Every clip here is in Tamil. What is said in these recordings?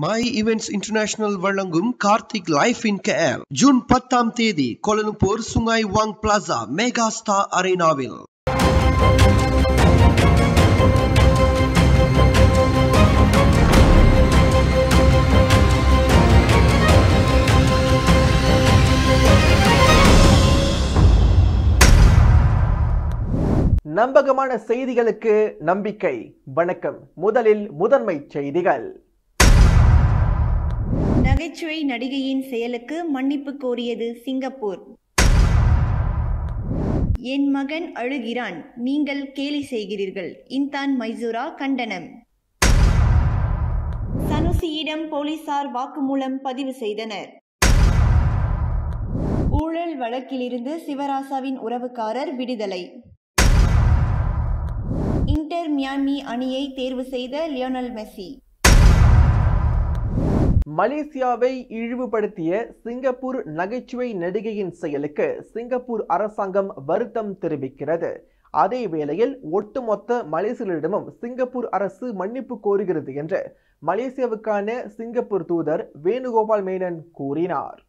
மை ஈவென்ட்ஸ் இன்டர்நேஷனல் வழங்கும் Karthik life in care June பத்தாம் தேதி Kuala Lumpur Sungai Wang plaza mega அரேனாவில் நம்பகமான செய்திகளுக்கு நம்பிக்கை வணக்கம். முதலில் முதன்மை செய்திகள். நகைச்சுவை நடிகையின் செயலுக்கு மன்னிப்பு கோரியது சிங்கப்பூர். என் மகன் அழுகிறான் நீங்கள் கேலி செய்கிறீர்கள் இன்தான் மைசூரா கண்டனம். சனுசியிடம் போலீசார் வாக்குமூலம் பதிவு செய்தனர். ஊழல் வழக்கிலிருந்து சிவராசாவின் உறவுக்காரர் விடுதலை. இன்டர் மியாமி அணியை தேர்வு செய்த லியோனல் மெஸ்ஸி. மலேசியாவை இழிவுபடுத்திய சிங்கப்பூர் நகைச்சுவை நடிகையின் செயலுக்கு சிங்கப்பூர் அரசாங்கம் வருத்தம் தெரிவிக்கிறது. அதே வேளையில் ஒட்டுமொத்த மலேசியர்களிடமும் சிங்கப்பூர் அரசு மன்னிப்பு கோருகிறது என்று மலேசியாவுக்கான சிங்கப்பூர் தூதர் வேணுகோபால் மேனன் கூறினார்.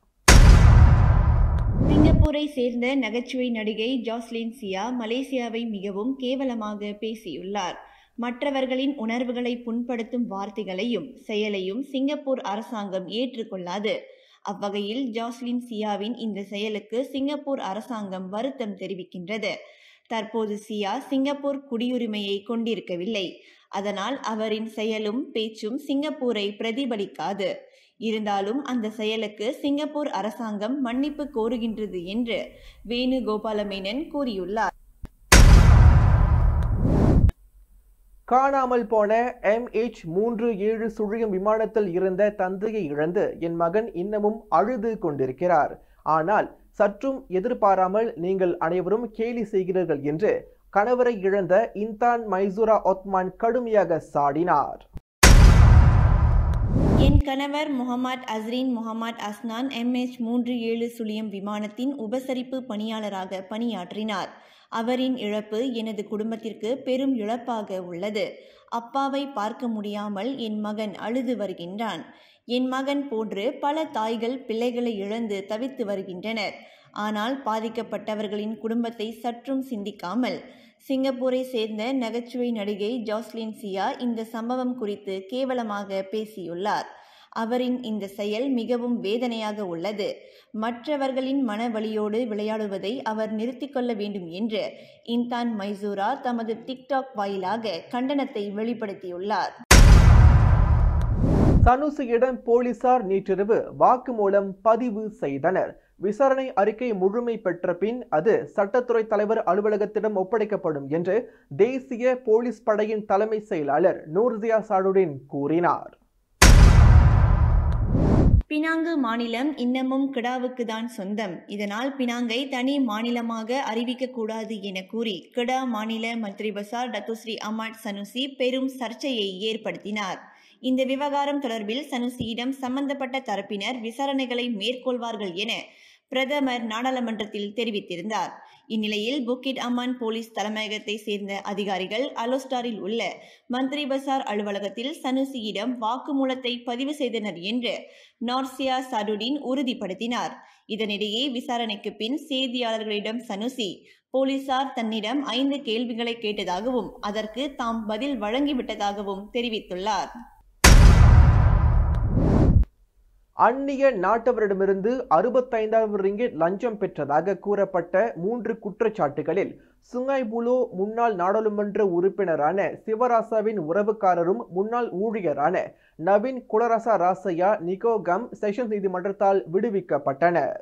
சிங்கப்பூரை சேர்ந்த நகைச்சுவை நடிகை ஜாஸ்லின் சியா மலேசியாவை மிகவும் கேவலமாக பேசியுள்ளார். மற்றவர்களின் உணர்வுகளை புண்படுத்தும் வார்த்தைகளையும் செயலையும் சிங்கப்பூர் அரசாங்கம் ஏற்றுக்கொள்ளாது. அவ்வகையில் ஜாஸ்லின் சியாவின் இந்த செயலுக்கு சிங்கப்பூர் அரசாங்கம் வருத்தம் தெரிவிக்கின்றது. தற்போது சியா சிங்கப்பூர் குடியுரிமையை கொண்டிருக்கவில்லை. அதனால் அவரின் செயலும் பேச்சும் சிங்கப்பூரை பிரதிபலிக்காது. இருந்தாலும் அந்த செயலுக்கு சிங்கப்பூர் அரசாங்கம் மன்னிப்பு கோருகின்றது என்று வேணுகோபாலமேனன் கூறியுள்ளார். காணாமல் போன எம்ஹெச் மூன்று ஏழு சுழியம் விமானத்தில் இருந்த தந்தையை இழந்து என் மகன் இன்னமும் அழுது கொண்டிருக்கிறார். ஆனால் சற்றும் எதிர்பாராமல் நீங்கள் அனைவரும் கேலி செய்கிறீர்கள் என்று கணவரை இழந்த இன்தான் மைசூரா ஒத்மான் கடுமையாக சாடினார். என் கணவர் முகமது அஸ்ரீன் முகமது அஸ்னான் எம்ஹெச் மூன்று ஏழு சுழியம் விமானத்தின் உபசரிப்பு பணியாளராக பணியாற்றினார். அவரின் இழப்பு எனது குடும்பத்திற்கு பெரும் இழப்பாக உள்ளது. அப்பாவை பார்க்க முடியாமல் என் மகன் அழுது வருகின்றான். என் மகன் போன்று பல தாய்கள் பிள்ளைகளை இழந்து தவித்து வருகின்றனர். ஆனால் பாதிக்கப்பட்டவர்களின் குடும்பத்தை சற்றும் சிந்திக்காமல் சிங்கப்பூரை சேர்ந்த நகைச்சுவை நடிகை ஜாஸ்லின் சியா இந்த சம்பவம் குறித்து கேவலமாக பேசியுள்ளார். அவரின் இந்த செயல் மிகவும் வேதனையாக உள்ளது. மற்றவர்களின் மனவழியோடு விளையாடுவதை அவர் நிறுத்திக் கொள்ள வேண்டும் என்று இன்தான் மைசூரா தமது டிக்டாக் வாயிலாக கண்டனத்தை வெளிப்படுத்தியுள்ளார். தனுசியிடம் போலீசார் நேற்றிரவு வாக்குமூலம் பதிவு செய்தனர். விசாரணை அறிக்கை முழுமை பெற்ற பின் அது சட்டத்துறை தலைவர் அலுவலகத்திடம் ஒப்படைக்கப்படும் என்று தேசிய போலீஸ் படையின் தலைமை செயலாளர் நூர்ஜியா சாடுடின் கூறினார். பினாங்கு மாநிலம் இன்னமும் கிடாவுக்கு தான் சொந்தம். இதனால் பினாங்கை தனி மாநிலமாக அறிவிக்கக்கூடாது என கூறி கிடா மாநில மந்திரி பசார் டத்துஸ்ரீ அமாட் சனுசி பெரும் சர்ச்சையை ஏற்படுத்தினார். இந்த விவகாரம் தொடர்பில் சனுசியிடம் சம்பந்தப்பட்ட தரப்பினர் விசாரணைகளை மேற்கொள்வார்கள் என பிரதமர் நாடாளுமன்றத்தில் தெரிவித்திருந்தார். இந்நிலையில் புக்கிட் அம்மான் போலீஸ் தலைமையகத்தை சேர்ந்த அதிகாரிகள் அலோஸ்டாரில் உள்ள மந்திரி பசார் அலுவலகத்தில் சனுசியிடம் வாக்குமூலத்தை பதிவு செய்தனர் என்று நார்சியா சடுடின் உறுதிப்படுத்தினார். இதனிடையே விசாரணைக்கு பின் செய்தியாளர்களிடம் சனுசி போலீசார் தன்னிடம் ஐந்து கேள்விகளை கேட்டதாகவும் அதற்கு தாம் பதில் வழங்கிவிட்டதாகவும் தெரிவித்துள்ளார். அந்நிய நாட்டவரிடமிருந்து அறுபத்தைந்தாயிரம் ரிங்கிட் லஞ்சம் பெற்றதாக கூறப்பட்ட மூன்று குற்றச்சாட்டுகளில் சுங்காய்புலோ முன்னாள் நாடாளுமன்ற உறுப்பினரான சிவராசாவின் உறவுக்காரரும் முன்னாள் ஊழியரான நவீன் குலரசா ராசையா நிகோகம் செஷன்ஸ் நீதிமன்றத்தால் விடுவிக்கப்பட்டனர்.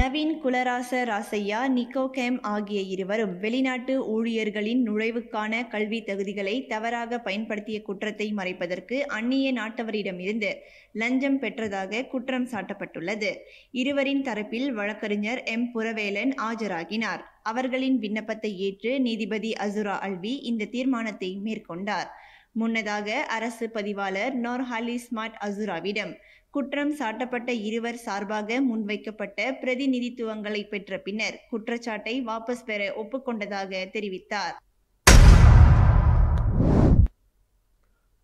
நவீன் குலராச ராசையா நிக்கோ கேம் ஆகிய இருவரும் வெளிநாட்டு ஊழியர்களின் நுழைவுக்கான கல்வி தகுதிகளை தவறாக பயன்படுத்திய குற்றத்தை மறைப்பதற்கு அந்நிய நாட்டவரிடமிருந்து லஞ்சம் பெற்றதாக குற்றம் சாட்டப்பட்டுள்ளது. இருவரின் தரப்பில் வழக்கறிஞர் எம். புரவேலன் ஆஜராகினார். அவர்களின் விண்ணப்பத்தை ஏற்று நீதிபதி அசுரா அல்வி இந்த தீர்மானத்தை மேற்கொண்டார். முன்னதாக அரசு பதிவாளர் நோர்ஹாலி ஸ்மார்ட் அசுராவிடம் குற்றம் சாட்டப்பட்ட இருவர் சார்பாக முன்வைக்கப்பட்ட பிரதிநிதித்துவங்களை பெற்ற பின்னர் குற்றச்சாட்டை வாபஸ் பெற ஒப்புக்கொண்டதாக தெரிவித்தார்.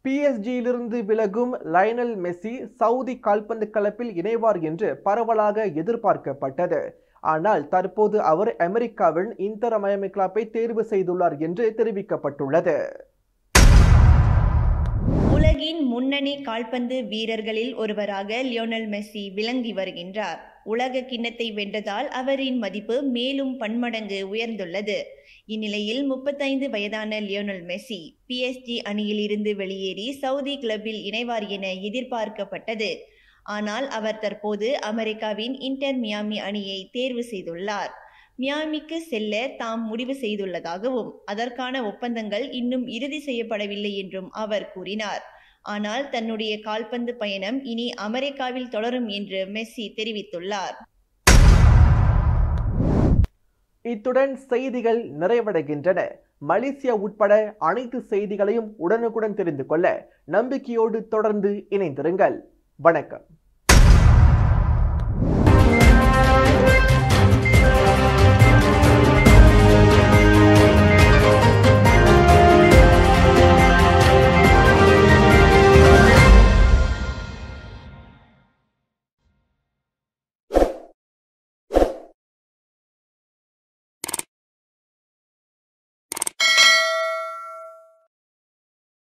பிஎஸ்ஜியிலிருந்து விலகும் லைனல் மெஸ்ஸி சவுதி கால்பந்து கலப்பில் இணைவார் என்று பரவலாக எதிர்பார்க்கப்பட்டது. ஆனால் தற்போது அவர் அமெரிக்காவின் இந்தர் மயமி கிளப்பை தேர்வு செய்துள்ளார் என்று தெரிவிக்கப்பட்டுள்ளது. உலகின் முன்னணி கால்பந்து வீரர்களில் ஒருவராக லியோனல் மெஸ்ஸி விளங்கி வருகின்றார். உலக கிண்ணத்தை வென்றதால் அவரின் மதிப்பு மேலும் பன்மடங்கு உயர்ந்துள்ளது. இந்நிலையில் முப்பத்தைந்து வயதான லியோனல் மெஸ்ஸி பிஎஸ்ஜி அணியில் இருந்து வெளியேறி சவுதி கிளப்பில் இணைவார் என எதிர்பார்க்கப்பட்டது. ஆனால் அவர் தற்போது அமெரிக்காவின் இன்டர் மியாமி அணியை தேர்வு செய்துள்ளார். மியாமிக்கு செல்ல தாம் முடிவு செய்துள்ளதாகவும் அதற்கான ஒப்பந்தங்கள் இன்னும் இறுதி செய்யப்படவில்லை என்றும் அவர் கூறினார். ஆனால் தன்னுடைய கால்பந்து பயணம் இனி அமெரிக்காவில் தொடரும் என்று மெஸ்ஸி தெரிவித்துள்ளார். இத்துடன் செய்திகள் நிறைவடைகின்றன. மலேசியா உட்பட அனைத்து செய்திகளையும் உடனுக்குடன் தெரிந்து கொள்ள நம்பிக்கையோடு தொடர்ந்து இணைந்திருங்கள். வணக்கம்.